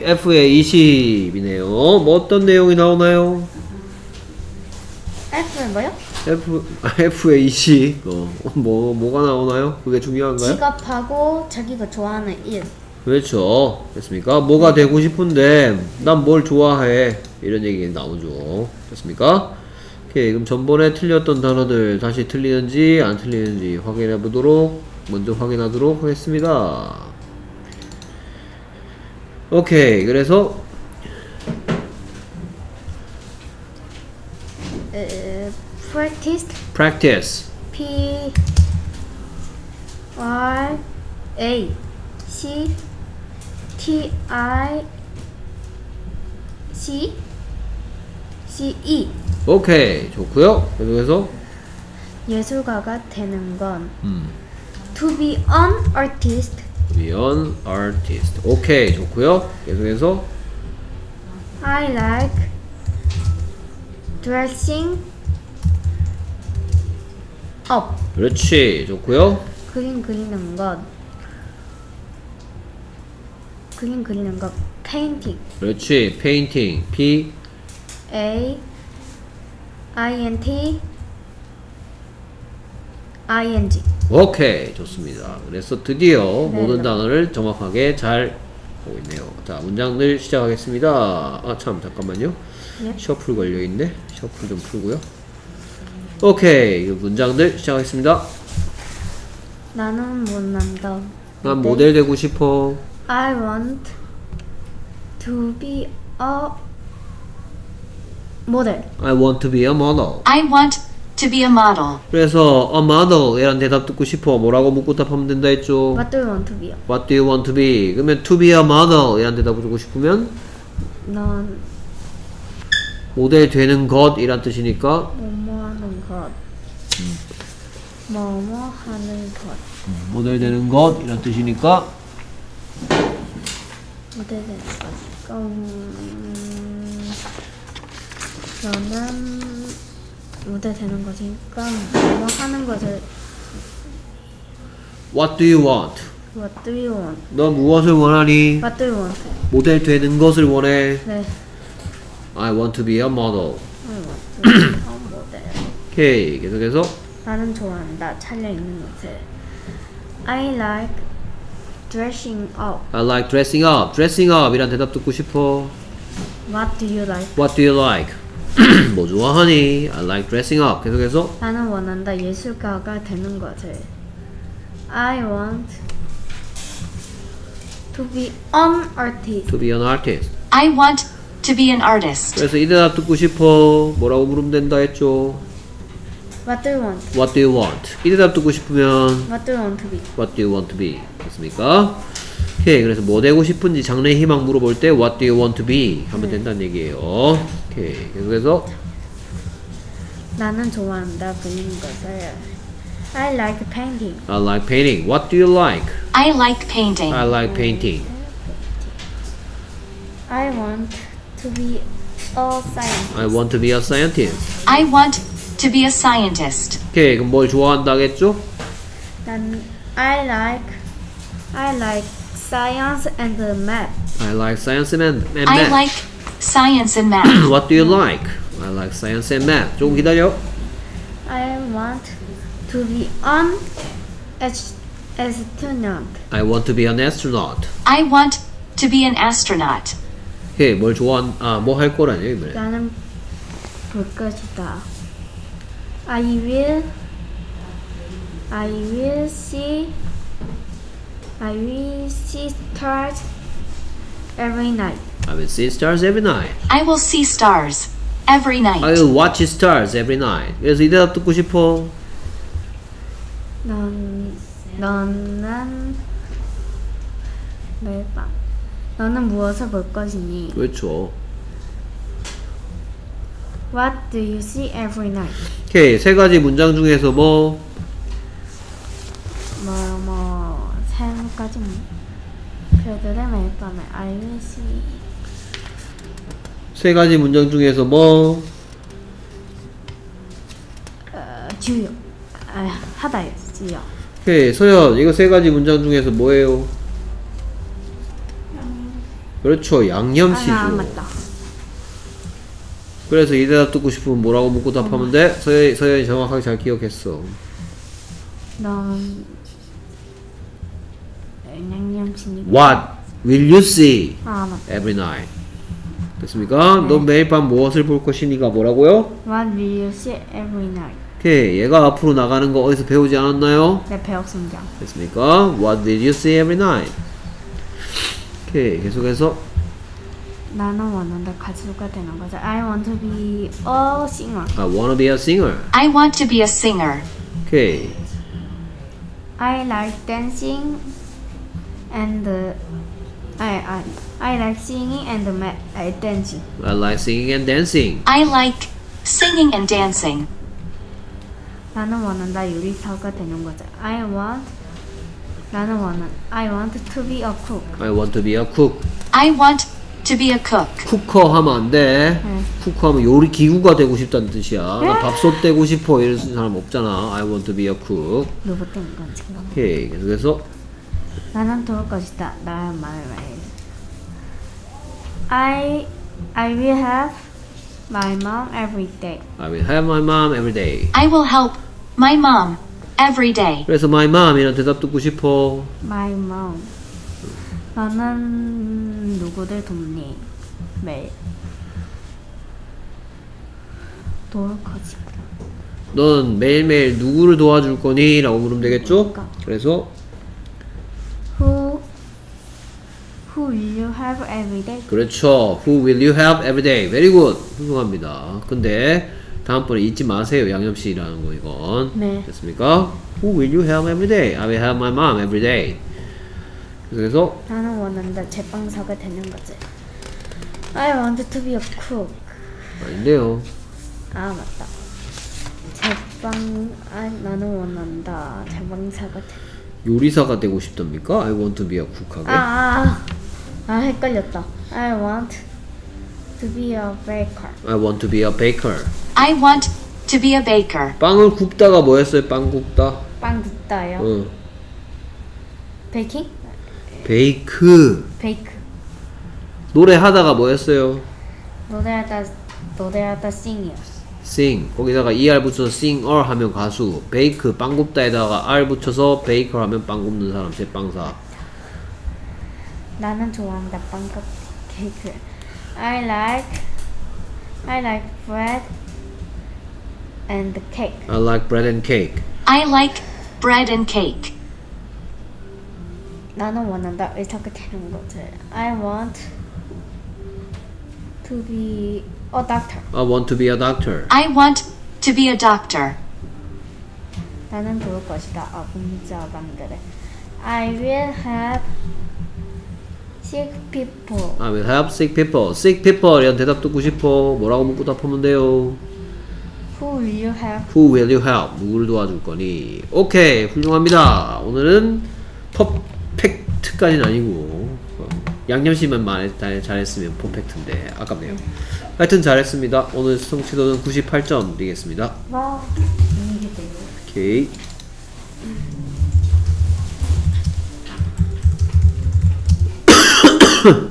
20, F의 20이네요. 뭐 어떤 내용이 나오나요? F는 뭐요? F, F의 20. 어, 뭐, 뭐가 나오나요? 그게 중요한가요? 지갑하고 자기가 좋아하는 일. 그렇죠. 됐습니까? 뭐가 되고 싶은데, 난 뭘 좋아해. 이런 얘기 나오죠. 됐습니까? 오케이. 그럼 전번에 틀렸던 단어들 다시 틀리는지 안 틀리는지 확인해 보도록, 먼저 확인하도록 하겠습니다. 오케이. 그래서, 에, practiced practice. P R A C T I C C E 오케이. 좋고요 계속해서, 예술가가 되는 건 음. to be an artist be an artist. 오케이. 좋고요 계속해서, I like dressing up 그렇지. 좋고요 그림 그리는 것 그림 그리는 것 painting 그렇지. painting. P, A I N T I N G 오케이 좋습니다. 그래서 드디어 네, 모든 네. 단어를 정확하게 잘 보고 있네요. 자 문장들 시작하겠습니다. 아 참 잠깐만요. 네. 셔플 걸려 있네. 셔플 좀 풀고요. 오케이 이 문장들 시작하겠습니다. 나는 못난다. 난 모델 되고 싶어. I want to be a model. I want to be a model. I want to be a model. 그래서 a model 이란 대답 듣고 싶어. 뭐라고 묻고 답하면 된다 했죠? What do you want to be? What do you want to be? 그러면 to be a model 이란 대답을 듣고 싶으면 넌 모델 되는 것 이란 뜻이니까 뭐뭐 하는 것? 뭐뭐 하는 것? 모델 되는 것 이란 뜻이니까 모델 되는 것. 음, 너는 모델 되는 것이니까 뭐뭐 하는 것을 What do you want? What do you want? 너 무엇을 원하니? What do you want? 모델 되는 것을 원해. 네 I want to be a model. I want to be a model 오케이. 계속해서 나는 좋아한다 차려입는 것을 I like dressing up I like dressing up. dressing up 이란 대답 듣고 싶어. What do you like? What do you like? 뭐 좋아하니? I like dressing up. 계속해서 나는 원한다 예술가가 되는 것을 I want to be an artist to be an artist. I want to be an artist. 그래서 이 대답 듣고 싶어. 뭐라고 물으면 된다 했죠. What do you want? What do you want? 이 대답 듣고 싶으면 What do you want to be? What do you want to be? 됐습니까? 오케이. 그래서 뭐 되고 싶은지 장래 희망 물어볼 때 What do you want to be? 하면 된다는 얘기예요. 오케이. 계속해서 나는 좋아한다 그리는 것을 I like painting I like painting. What do you like? I like painting. I like painting. I want to be a scientist I want to be a scientist. I want to be a scientist. 오케이. 그럼 뭘 좋아한다겠죠? 난 I like I like science and math I like science and, and I math. like science and math. What do you like? I like science and math. 조금 기다려. I want to be an ast- astronaut I want to be an astronaut. I want to be an astronaut. 오케이. 뭘 좋아한 아, 뭐 할 거라뇨, 이번에. 나는 볼 것이다. I will I will see I will see stars every night. I will see stars every night. I will see stars every I night. will watch stars every night. 그래서 이 대답 듣고 싶어. 넌 너는 매일 밤 너는 무엇을 볼 것이니? 그렇죠. What do you see every night? 오케이. 세 가지 문장 중에서 뭐 뭐 뭐. 그들의 will see 세 가지 문장 중에서 뭐 어, 주요 아, 하다요 주요 오케이. 서연 이거 세 가지 문장 중에서 뭐예요? 그렇죠. 양념치즈. 아 맞다. 그래서 이 대답 듣고 싶으면 뭐라고 묻고 답하면 돼? 서현, 서현이 정확하게 잘 기억했어. 넌 양념치니. What will you see 아 맞다. every night? 됐습니까? 넌 매일 밤 무엇을 볼 것이니가 뭐라고요? What will you see every night? 오케이. 얘가 앞으로 나가는 거 어디서 배우지 않았나요? 내 배웠습니다. 됐습니까? What did you see every night? 오케이. 계속해서 나는 원한다 가수가 되는 거죠. I want to be a singer. I wanna be a singer. I want to be a singer. 오케이. I like dancing and uh, I I I like singing and uh, dancing. I like singing and dancing. I like singing and dancing. 나는 원한다 요리사가 되는 거죠. I want 나는 원한 I want to be a cook. I want to be a cook. I want to be a cook. 쿠커 하면 안 돼. 네. 쿠커 하면 요리 기구가 되고 싶다는 뜻이야. 나 밥솥 되고 싶어 이런 사람 없잖아. I want to be a cook. 로봇 되는 건지. 오케이. 계속해서 나는 도울 것이다. 나의 말을 말. I I will have my mom every day. I will have my mom every day. I will help my mom every day. 그래서 my mom이란 대답 듣고 싶어. My mom. 나는 누구를 돕니? 매일. 도울 것이다. 넌 매일매일 누구를 도와줄 거니? 라고 물으면 되겠죠? 그래서 Who Who will you have every day? 그렇죠. Who will you have every day? Very good. 훌륭합니다. 근데 다음번에 잊지 마세요. 양념씨라는 거 이건. 네. 됐습니까? Who will you have every day? I will have my mom every day. 그래서 나는 원한다 제빵사가 되는 거지. I want to be a cook. 아닌데요. 아 맞다. 제빵 아 나는 원한다 제빵사가 되. 요리사가 되고 싶답니까? I want to be a cook하게. 아, 아, 아 헷갈렸다. I want to be a baker. I want to be a baker. I want to be a baker. 빵을 굽다가 뭐였어요? 빵 굽다. 빵 굽다요. 어. baking? bake. bake. 노래하다가 뭐였어요? 노래하다 노래하다 sing이었어. sing. 거기다가 er 붙여서 singer 하면 가수. bake 빵 굽다에다가 r 붙여서 baker 하면 빵 굽는 사람 제빵사. 나는 좋아한다 빵과 케이크. I like I like bread and cake. I like bread and cake. I like bread and cake. 나는 원한다 의사가 되는 거지. I want to be a doctor. I want to be a doctor. I want to be a doctor. 나는 도울 것이다. 아, 문자 만들래. I will have sick people. I will help sick people. sick people 이런 대답 듣고 싶어. 뭐라고 묻고 답하면 돼요. Who will you have? Who will you help? 누구를 도와줄 거니? 오케이 훌륭합니다. 오늘은 퍼펙트까지는 아니고 어, 양념씨만 잘- 잘했으면 퍼펙트인데 아깝네요. 하여튼 잘했습니다. 오늘 성취도는 98점 드리겠습니다. 와. 오케이. 哼